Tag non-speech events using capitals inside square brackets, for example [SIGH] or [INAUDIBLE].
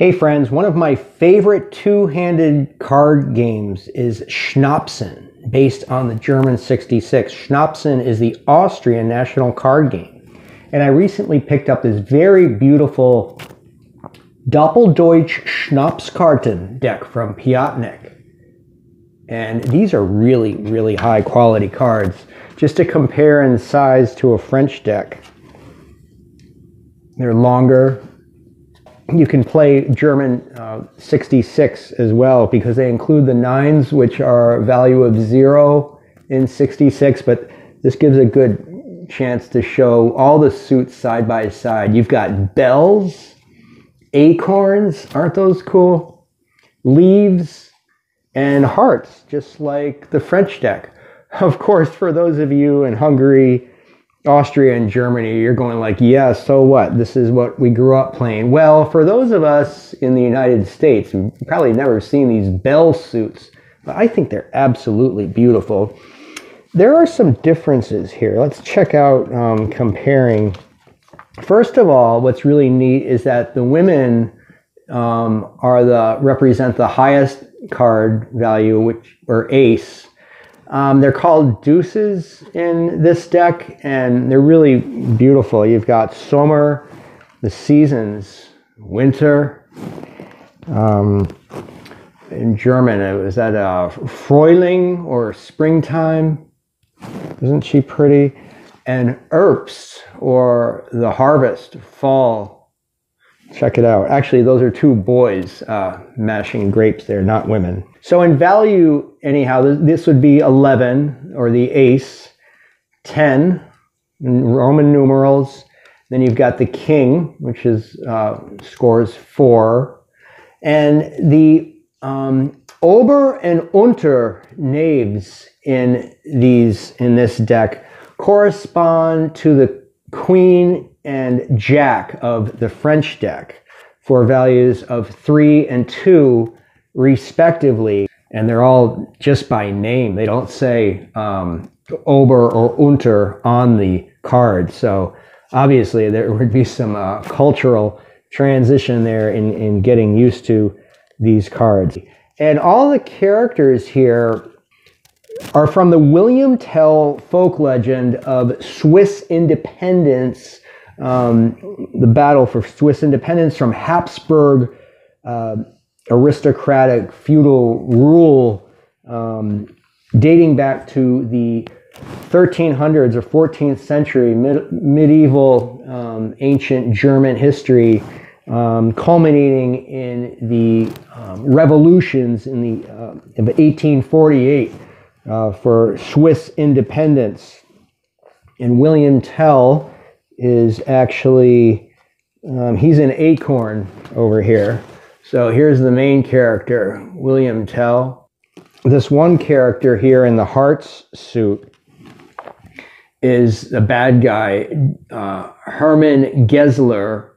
Hey friends, one of my favorite two-handed card games is Schnapsen, based on the German 66. Schnapsen is the Austrian national card game. And I recently picked up this very beautiful Doppeldeutsch Schnapskarten deck from Piatnik. And these are really, really high quality cards. Just to compare in size to a French deck. They're longer, you can play German uh, 66 as well because they include the nines, which are value of zero in 66, but this gives a good chance to show all the suits side by side. You've got bells, acorns, aren't those cool? Leaves, and hearts, just like the French deck. Of course, for those of you in Hungary, Austria and Germany, you're going like, yeah, so what? This is what we grew up playing. Well, for those of us in the United States, we've probably never seen these bell suits, but I think they're absolutely beautiful. There are some differences here. Let's check out um, comparing. First of all, what's really neat is that the women um, are the represent the highest card value, which or ace, um, they're called deuces in this deck, and they're really beautiful. You've got summer, the seasons, winter. Um, in German, it was that uh, Frühling or springtime. Isn't she pretty? And Herbst or the harvest, fall, Check it out. Actually, those are two boys uh, mashing grapes there, not women. So in value, anyhow, this would be 11, or the ace, 10, Roman numerals. Then you've got the king, which is uh, scores 4. And the um, Ober and Unter knaves in these in this deck correspond to the queen and jack of the French deck for values of 3 and 2 respectively. And they're all just by name. They don't say um, Ober or Unter on the card. So obviously there [LAUGHS] would be some uh, cultural transition there in, in getting used to these cards. And all the characters here are from the William Tell folk legend of Swiss independence um, the battle for Swiss independence from Habsburg uh, aristocratic feudal rule um, dating back to the 1300s or 14th century mid- medieval um, ancient German history, um, culminating in the um, revolutions in the uh, 1848 uh, for Swiss independence. And William Tell is actually, um, he's an acorn over here. So here's the main character, William Tell. This one character here in the Hearts suit is the bad guy, uh, Hermann Gessler,